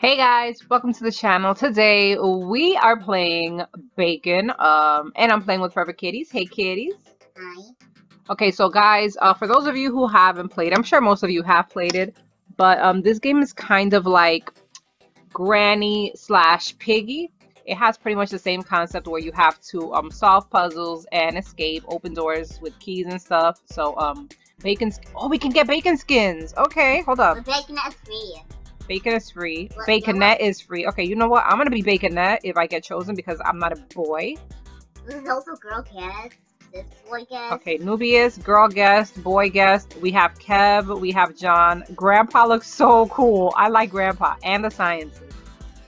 Hey guys, welcome to the channel. Today we are playing Bakon, um, and I'm playing with Forever Kitties. Hey kitties. Hi. Okay, so guys, uh, for those of you who haven't played, I'm sure most of you have played it, but um, this game is kind of like Granny slash Piggy. It has pretty much the same concept where you have to um, solve puzzles and escape, open doors with keys and stuff. So um, bacon. Oh, we can get bacon skins. Okay, hold up. But bacon is free. Bakon is free. What- Baconette is free. Okay, you know what? I'm gonna be Baconette if I get chosen because I'm not a boy. This is also girl guest. This boy guest. Okay, Nubius, girl guest, boy guest. We have Kev, we have John. Grandpa looks so cool. I like Grandpa and the scientist.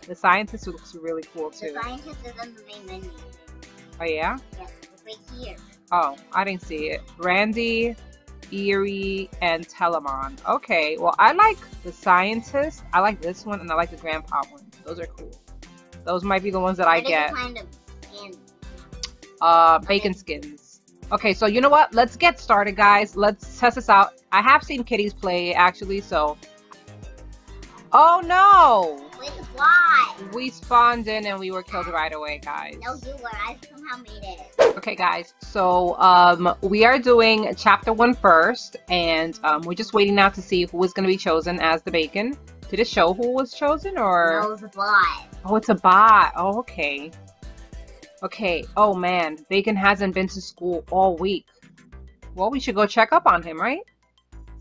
The scientist looks really cool too. The scientist is in the main menu. Oh yeah? Yes, it's right here. Oh, I didn't see it. Randy, Erie, and Telemon. Okay, well I like the scientist. I like this one and I like the grandpa one. Those are cool. Those might be the ones that I get. kind of skin? uh bacon skins okay so you know what let's get started guys let's test this out i have seen kitties play actually so oh no Wait, why? we spawned in and we were killed right away guys No, you were. I somehow made it. okay guys so um we are doing chapter one first and um we're just waiting now to see who is going to be chosen as the bacon did it show who was chosen or No, it's a bot. Oh, it's a bot. Oh, okay. Okay. Oh, man. Bakon hasn't been to school all week. Well, we should go check up on him, right?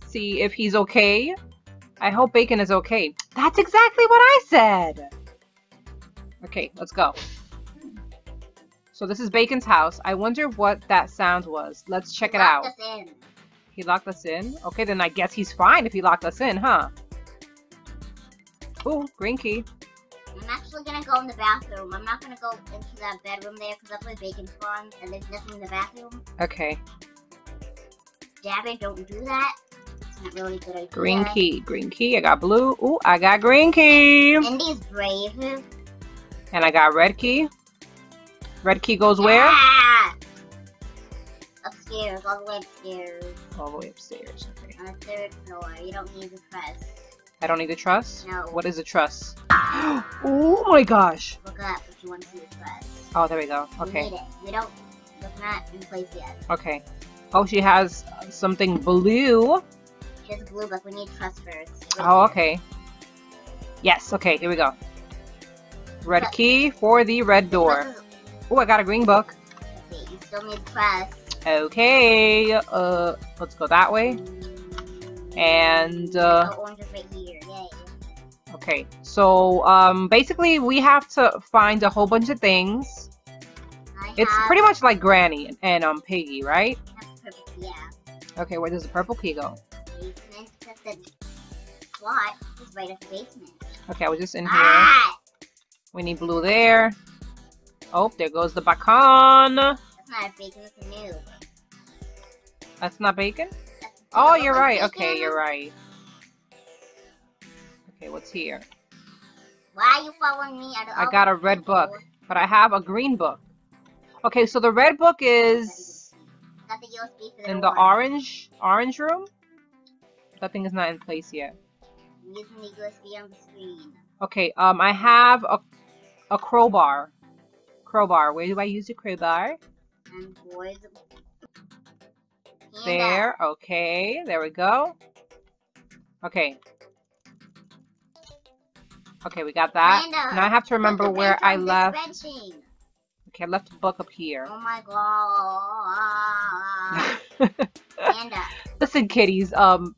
See if he's okay. I hope Bakon is okay. That's exactly what I said. Okay, let's go. So this is Bakon's house. I wonder what that sound was. Let's check it out. Locked us in. He locked us in? Okay, then I guess he's fine if he locked us in, huh? Ooh, green key. I'm actually gonna go in the bathroom. I'm not gonna go into that bedroom there because that's where bacon spawns and there's nothing in the bathroom. Okay. Dabby, don't do that. Really good idea. Green key, green key. I got blue. Ooh, I got green key. Indy's brave. And I got red key. Red key goes where? Ah! Upstairs, all the way upstairs. All the way upstairs. Okay. On the third floor. You don't need to trust. I don't need the trust? No. What is a trust? oh my gosh. Look up if you want to see the press. Oh, there we go. Okay. need it. We don't. It's not in place yet. Okay. Oh, she has something blue. She blue, but we need trust first. Oh, okay. Yes, okay, here we go. Red key for the red door. Oh, I got a green book. Let's. You still need press. Okay. Uh, let's go that way. And, uh, oh, orange is right here. Yay. Okay, so um, basically we have to find a whole bunch of things. I It's have, pretty much like Granny and um Piggy, right? yeah. Okay, where does the purple key go? Basement. Because the plot is right at the basement. Okay, I was just in here. Ah! We need blue there. Oh, there goes the bacon. That's not bacon. That's noob. That's not bacon? That's Oh, you're right. bacon. Okay, you're right. Okay, what's here? Why are you following me? I got a red book, but I have a green book. Okay, so the red book is the USB for the in the door. orange orange room. That thing is not in place yet. I'm using the USB on the screen. Okay, um, I have a, a crowbar. Crowbar. Where do I use the crowbar? And boys. There. Okay, there we go. Okay. Okay, we got that. Up. Now I have to remember where I left. benching. Okay, I left a book up here. Oh my god. Up. Listen, kitties. Um,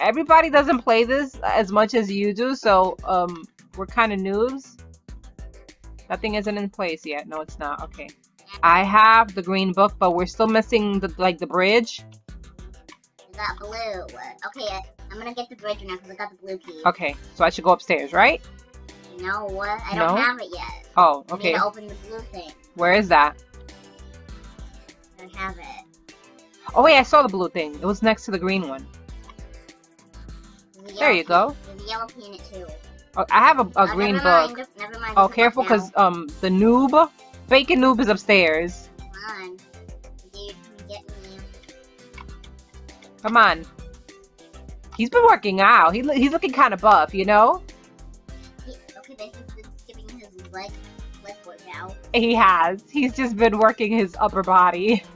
everybody doesn't play this as much as you do, so um, we're kind of noobs. Nothing isn't in place yet. No, it's not. Okay. I have the green book, but we're still missing the like the bridge. I got blue. Okay, I- I'm gonna get the bridge now because I got the blue key. Okay, so I should go upstairs, right? No, what? I No? don't have it yet. Oh, I okay. need to open the blue thing. Where is that? I don't have it. Oh wait, I saw the blue thing. It was next to the green one. There you go. There's a yellow too. Oh, I have a, a Oh, green book. Mind. Never mind. Oh, careful, cause um the noob, bacon noob is upstairs. Come on. Dude, get me. Come on. He's been working out. He he's looking kind of buff, you know. He- Loki basically been skipping his leg leg workout. He has. He's just been working his upper body.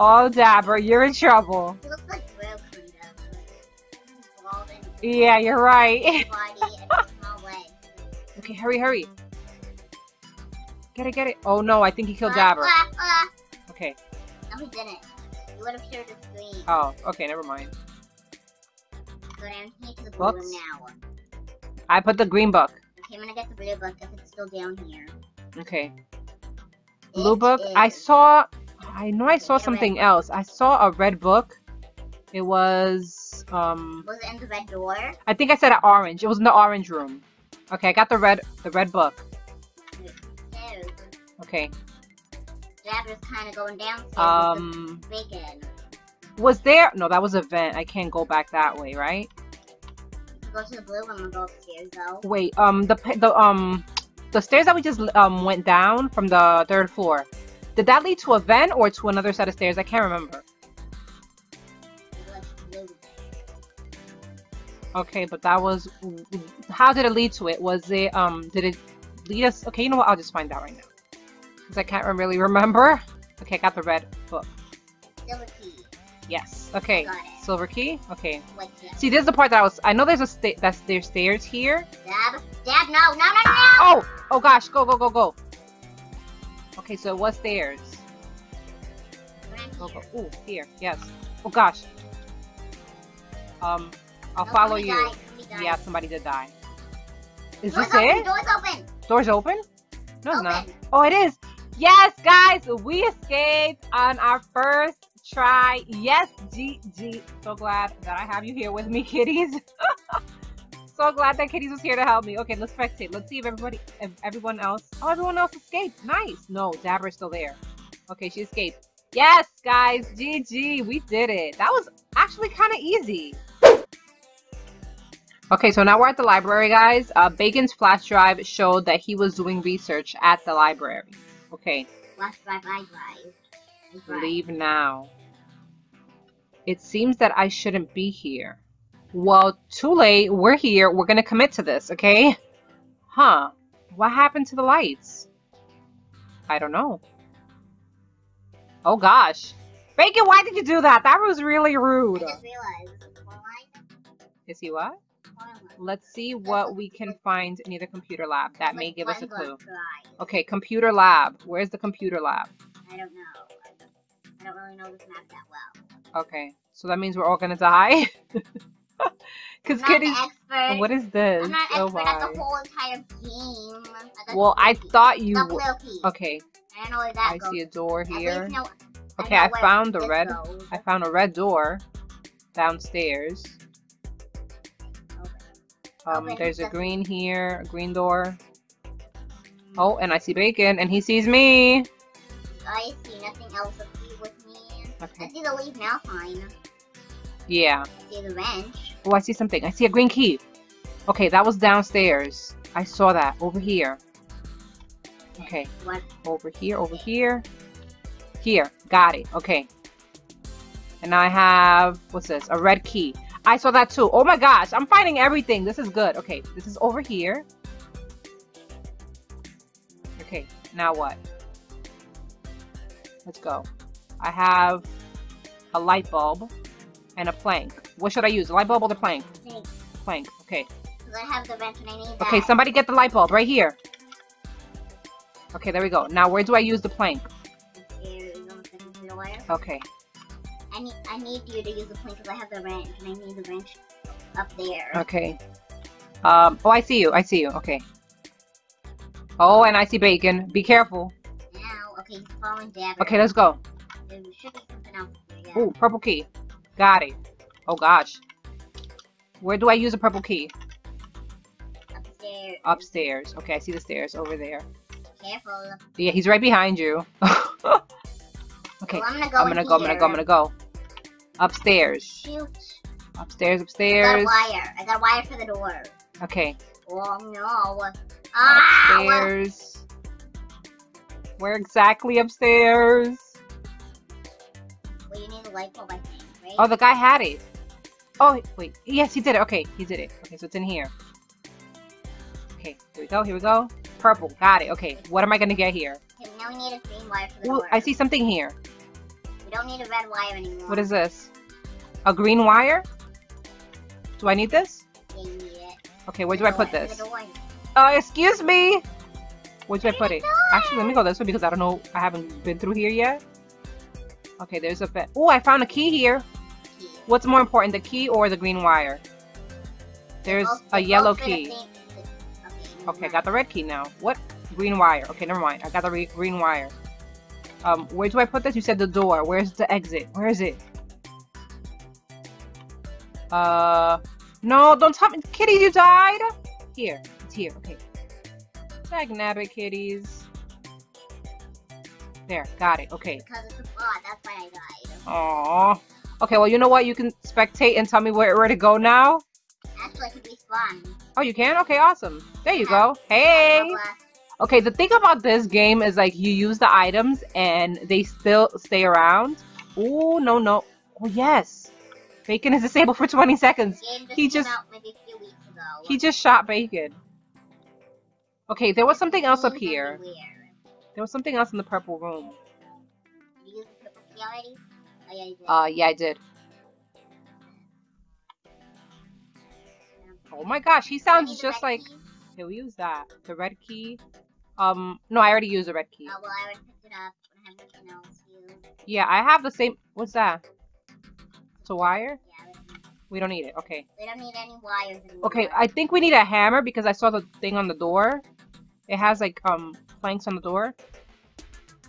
Oh, Dabber, you're in trouble. Yeah, you're right. big body and small legs. okay, hurry, hurry. Get it, get it. Oh no, I think he killed Ah, Dabber. ah, ah. Okay. No, he didn't. He would have shared the screen. Oh, okay, never mind. Go down here to the blue Books? now. I put the green book. Okay, I'm gonna get the blue book if it's still down here. Okay. Blue It book. I saw. I know I saw Get a red something else. I saw a red book. It was um. Was it in the red door? I think I said an orange. It was in the orange room. Okay, I got the red the red book. Okay. Jabber's kind of going downstairs Um, bacon. was there? No, that was a vent. I can't go back that way, right? Go to the blue one and go upstairs though. Wait. Um, the the um, the stairs that we just um went down from the third floor. Did that lead to a vent or to another set of stairs? I can't remember. Okay, but that was. How did it lead to it? Was it um? Did it lead us? Okay, you know what? I'll just find out right now. Because I can't really remember. Okay, I got the red book. Silver key. Yes. Okay. Silver key. Okay. See, this is the part that I was. I know there's a sta- that's there's stairs here. Dab. Dab. No. No. No. No. Oh! Oh gosh! Go go go go. Okay, so it was stairs. Right Go go. Ooh, here. Yes. Oh gosh. Um, I'll No, follow you. died, died. Yeah, somebody did die. Is Doors this open, it? Doors open. Doors open? No, it's not. Open. Oh, it is. Yes, guys, we escaped on our first try. Yes, GG. So glad that I have you here with me, kitties. so glad that kitties was here to help me. Okay, let's spectate. Let's see if everybody, if everyone else. Oh, everyone else escaped. Nice. No, Dabber's still there. Okay, she escaped. Yes, guys, GG. We did it. That was actually kind of easy. Okay, so now we're at the library, guys. Uh, Bakon's flash drive showed that he was doing research at the library. Okay, Last drive, I. I leave now. It seems that I shouldn't be here. Well, too late. We're here. We're gonna commit to this, okay? Huh. What happened to the lights? I don't know. Oh gosh. Bakon, why did you do that? That was really I rude. just realized. Is he what? Let's see what we can find in the computer lab. That may give us a clue. Okay, computer lab. Where's the computer lab? I don't know. I don't really know this map that well. Okay, so that means we're all gonna die. Cause I'm not kitties. an expert. What is this? I'm not an oh expert at my. the whole entire game. Well, I thought you. Okay, I know where that I see a door At here. know- Okay, know I found this red- goes. I found a red door downstairs. Okay. Um, there's a green here, a green door. Oh, and I see Bakon, and he sees me. I see nothing else with me. I see the leave now sign. Yeah. I see the wrench. Oh, I see something. I see a green key. Okay, that was downstairs. I saw that over here. Okay, What? over here, over here. Here, got it. Okay. And now I have, what's this? A red key. I saw that too. Oh my gosh, I'm finding everything. This is good. Okay, this is over here. Okay, now what? Let's go. I have a light bulb and a plank. What should I use? A light bulb or the plank? Thanks. Plank. Okay. I have the wrench and I need that. Okay, somebody get the light bulb right here. Okay, there we go. Now, where do I use the plank? Upstairs on the second floor. Okay. I need, I need you to use the plank because I have the wrench and I need the wrench up there. Okay. Um, oh, I see you. I see you. Okay. Oh, and I see bacon. Be careful. Now, okay, he's following Dabber. Okay, let's go. There should be something else there, yeah. Ooh, purple key. Got it. Oh, gosh. Where do I use a purple key? Upstairs. Upstairs. Okay, I see the stairs over there. Careful. Yeah, he's right behind you. okay, Well, I'm gonna go I'm gonna go, I'm gonna go, I'm gonna go. Upstairs. Shoot. Upstairs, I got a upstairs. wire. I got a wire for the door. Okay. Oh no. Ah! well, Upstairs. Where exactly upstairs? Well, you need a light bulb, I think, right? Oh, the guy had it. Oh, wait. Yes, he did it. Okay, he did it. Okay, so it's in here. Okay, Okay, here we go, here we go. Purple, got it. Okay, what am I gonna get here? Okay, now we need a green wire for the Ooh, door. I see something here. We don't need a red wire anymore. What is this? A green wire? Do I need this? Yeah, you need it. Okay, where do I put this? Uh, excuse me! Where do I put it? Actually, let me go this way because I don't know. I haven't been through here yet. Okay, there's a bed. Oh, I found a key here. What's more important, the key or the green wire? There's a yellow both fit the key. Okay, Okay, I got the red key now. What? Green wire. Okay, never mind. I got the re green wire. Um, where do I put this? You said the door. Where's the exit? Where is it? Uh, no, don't tell me. Kitty, you died? Here. It's here. Okay. Magnetic kitties. There, got it. Okay. Because it's a bot, that's why I died. Aww. Okay, well, you know what? You can spectate and tell me where, where to go now. Actually, I could respawn. Oh, you can? Okay, awesome. There you go. Hey! Okay, the thing about this game is like you use the items and they still stay around. Oh, no, no. Oh, yes. Bakon is disabled for 20 seconds. He just- out maybe a few weeks ago. He just shot Bakon. Okay, there was something else up here. There was something else in the purple room. Did you use the purple already? Oh yeah, you did. Uh, yeah, I did. Oh my gosh, he sounds just like... we use that. The red key. Um, no, I already used a red key. Oh well, I already picked it up. I have nothing else to use. Yeah, I have the same... What's that? It's a wire? Yeah, we don't, need it. Okay. we don't need any wires anymore. Okay, I think we need a hammer because I saw the thing on the door. It has like um planks on the door.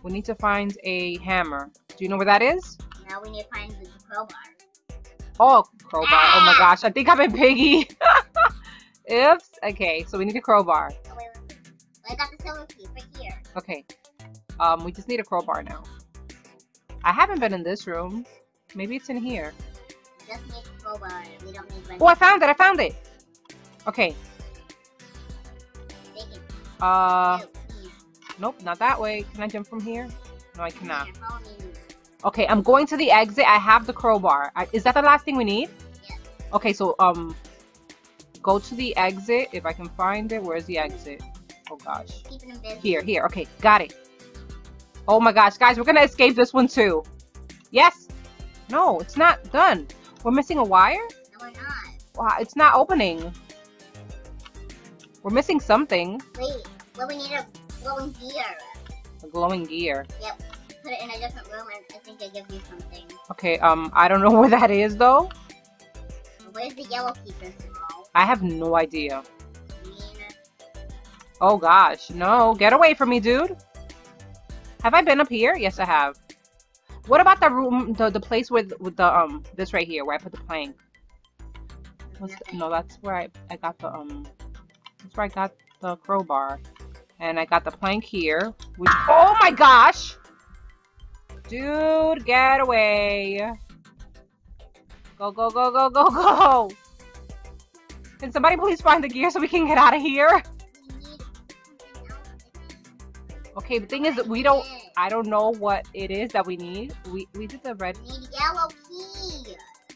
We need to find a hammer. Do you know where that is? Now we need to find the crowbar. Oh, crowbar. Oh my gosh, I think I'm a Piggy. Oops. Okay, so we need a crowbar. Okay. Um, we just need a crowbar now. I haven't been in this room. Maybe it's in here. Just need the crowbar. We don't need red. Oh, I found it. I found it. Okay. It. Uh, please. nope, not that way. Can I jump from here? No, I cannot. Okay, I'm going to the exit. I have the crowbar. I, is that the last thing we need? Yes. Okay, so um, go to the exit if I can find it. Where's the exit? Oh gosh, Keeping him busy. here, here. Okay, got it. Oh my gosh, guys, we're gonna escape this one too. Yes. No, it's not done. We're missing a wire. No, we're not. Wow, it's not opening. We're missing something. Wait. Well, we need a glowing gear. A glowing gear. Yep. Put it in a different room, and I think it gives you something. Okay, um, I don't know where that is though. Where's the yellow key, first of all? I have no idea. Oh gosh, no, get away from me, dude. Have I been up here? Yes, I have. What about the room, the, the place with with the um this right here where I put the plank? The- no, that's where I I got the um that's where I got the crowbar, and I got the plank here. Which oh my gosh, dude, get away! Go go go go go go! Can somebody please find the gear so we can get out of here? Okay, the thing is that we don't. I don't know what it is that we need. We we did the red. We need yellow key.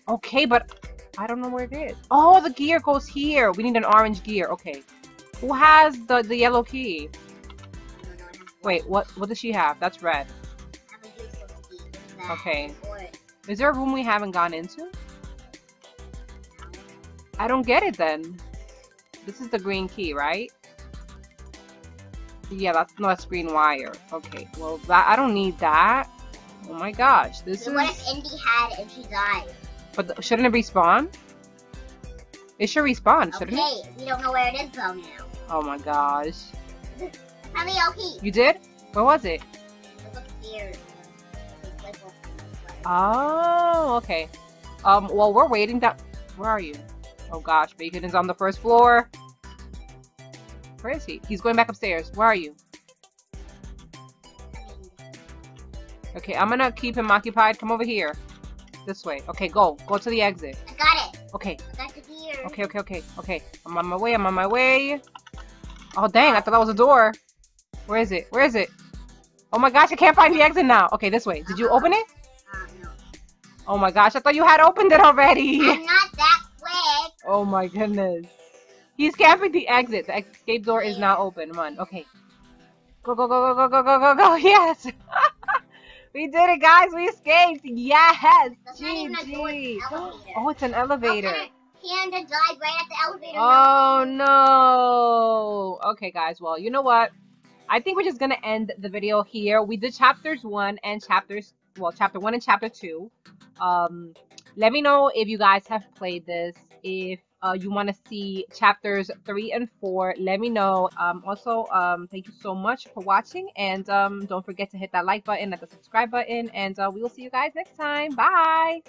Okay, but I don't know where it is. Oh, the gear goes here. We need an orange gear. Okay. Who has the the yellow key? I don't know, I have Wait, what what does she have? That's red. I have a useless key. What's that? Okay. Is there a room we haven't gone into? I don't get it then. This is the green key, right? Yeah, that's not green wire. Okay, well that I don't need that. Oh my gosh, this so is. what if Indy had and she died? But th- shouldn't it respawn? It should respawn, shouldn't it? Okay, we don't know where it is though now. Oh my gosh. The yellow key. You did? Where was it? It looks weird. It's like a- Oh, okay. Um, well, we're waiting that. Where are you? Oh gosh, Bakon is on the first floor. Where is he? He's going back upstairs. Where are you? Okay, I'm gonna keep him occupied. Come over here. This way. Okay, go. Go to the exit. I got it. Okay. I got the gear. Okay, okay, okay, okay. I'm on my way. I'm on my way. Oh dang! I thought that was a door. Where is it? Where is it? Oh my gosh! I can't find the exit now. Okay, this way. Did you open it? Uh, no. Oh my gosh! I thought you had opened it already. I'm not that quick. Oh my goodness. He's camping the exit. The escape door is now open. Run. Okay. Go, go, go, go, go, go, go, go, go. Yes. we did it, guys. We escaped. Yes. GG. Oh, it's an elevator. Panda died right at the elevator. Oh, no. Okay, guys. Well, you know what? I think we're just going to end the video here. We did chapters 1 and chapters, well, chapter 1 and chapter 2. Um, let me know if you guys have played this. If uh, you want to see chapters three and four, let me know. Um, also, um, thank you so much for watching. And um, don't forget to hit that like button and the subscribe button. And uh, we will see you guys next time. Bye.